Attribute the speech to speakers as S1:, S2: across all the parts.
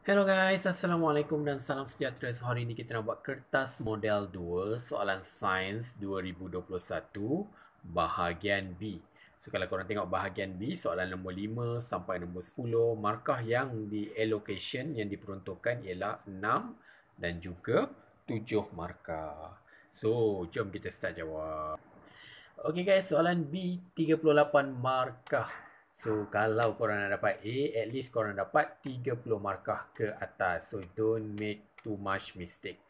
S1: Hello guys, Assalamualaikum dan salam sejahtera. So hari ini kita nak buat kertas model 2 soalan sains 2021 bahagian B. So kalau korang tengok bahagian B, soalan nombor 5 sampai nombor 10, markah yang di allocation yang diperuntukkan ialah 6 dan juga 7 markah. So jom kita start jawab. Okay guys, soalan B 38 markah. So kalau korang nak dapat A, at least korang dapat 30 markah ke atas. So don't make too much mistake.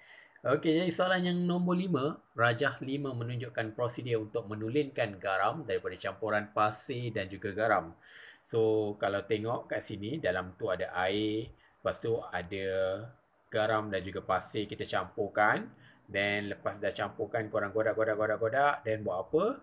S1: Okey, jadi soalan yang nombor 5, rajah 5 menunjukkan prosedur untuk menulinkan garam daripada campuran pasir dan juga garam. So kalau tengok kat sini, dalam tu ada air, lepas tu ada garam dan juga pasir kita campurkan. Then lepas dah campurkan, korang godak-godak-godak-godak, then buat apa?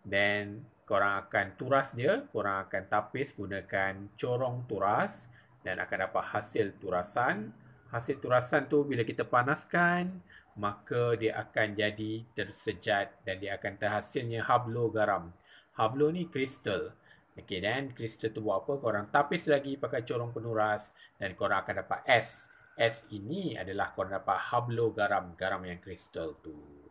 S1: Then korang akan turas dia, korang akan tapis gunakan corong turas dan akan dapat hasil turasan. Hasil turasan tu bila kita panaskan, maka dia akan jadi tersejat dan dia akan terhasilnya hablo garam. Hablo ni kristal. Okey dan kristal tu buat apa? Korang tapis lagi pakai corong penuras dan korang akan dapat S. S ini adalah korang dapat hablo garam, garam yang kristal tu.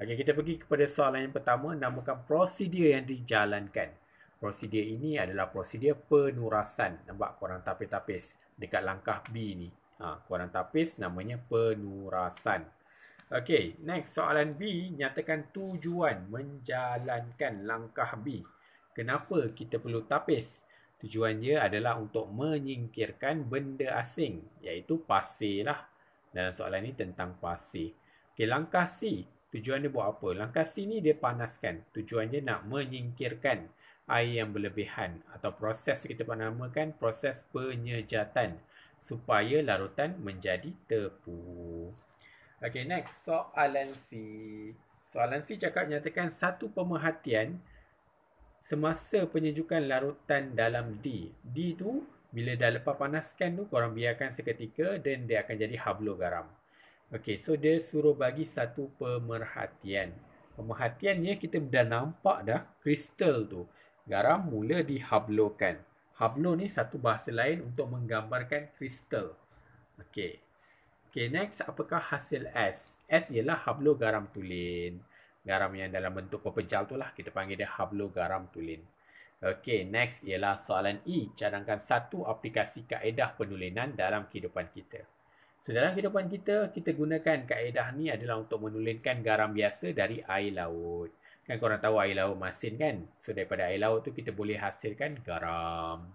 S1: Okey, kita pergi kepada soalan yang pertama, namakan prosedur yang dijalankan. Prosedur ini adalah prosedur penurasan. Nampak korang tapis-tapis dekat langkah B ni. Ha, korang tapis namanya penurasan. Okey, next soalan B, nyatakan tujuan menjalankan langkah B. Kenapa kita perlu tapis? Tujuan dia adalah untuk menyingkirkan benda asing, iaitu pasir lah. Dalam soalan ini tentang pasir. Okey, langkah C, Tujuan dia buat apa? Langkah sini dia panaskan. Tujuan dia nak menyingkirkan air yang berlebihan atau proses kita namakan proses penyejatan supaya larutan menjadi tepu. Okay, next. Soalan C. Soalan C cakap nyatakan satu pemerhatian semasa penyejukan larutan dalam D. D tu bila dah lepas panaskan tu korang biarkan seketika dan dia akan jadi hablo garam. Okey, so dia suruh bagi satu pemerhatian. Pemerhatiannya kita dah nampak dah kristal tu. Garam mula dihablokan. Hablo ni satu bahasa lain untuk menggambarkan kristal. Okey. Okey, next apakah hasil S? S ialah hablo garam tulin. Garam yang dalam bentuk pepejal tu lah kita panggil dia hablo garam tulin. Okey, next ialah soalan E. Cadangkan satu aplikasi kaedah penulinan dalam kehidupan kita. So, dalam kehidupan kita, kita gunakan kaedah ni adalah untuk menulinkan garam biasa dari air laut. Kan korang tahu air laut masin kan? So, daripada air laut tu kita boleh hasilkan garam.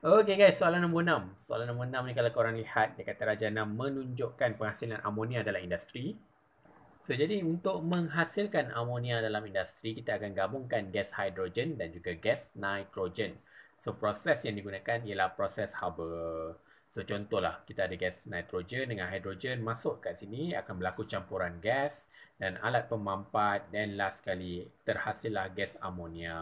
S1: Okay guys, soalan nombor 6. Soalan nombor 6 ni kalau korang lihat, dia kata Raja 6 menunjukkan penghasilan amonia dalam industri. So, jadi untuk menghasilkan amonia dalam industri, kita akan gabungkan gas hidrogen dan juga gas nitrogen. So, proses yang digunakan ialah proses Haber. So contohlah kita ada gas nitrogen dengan hidrogen masuk kat sini akan berlaku campuran gas dan alat pemampat dan last sekali terhasillah gas amonia.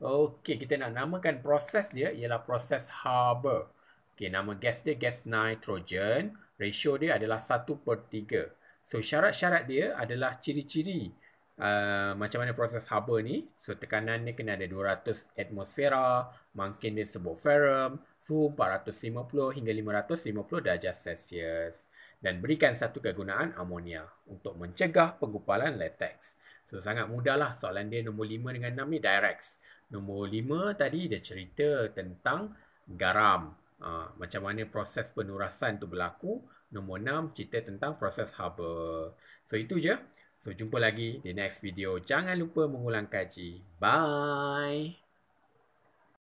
S1: Okey, kita nak namakan proses dia ialah proses Haber. Okey, nama gas dia gas nitrogen. Ratio dia adalah 1 per 3. So syarat-syarat dia adalah ciri-ciri Uh, macam mana proses Haber ni? So tekanan ni kena ada 200 atmosfera makin dia sebut ferrum suhu 450 hingga 550 darjah celsius. Dan berikan satu kegunaan amonia untuk mencegah penggumpalan latex. So sangat mudahlah soalan dia nombor 5 dengan 6 ni direct nombor 5 tadi dia cerita tentang garam. Uh, macam mana proses penurasan tu berlaku. Nombor 6 cerita tentang proses Haber so itu je So, jumpa lagi di next video. Jangan lupa mengulang kaji. Bye!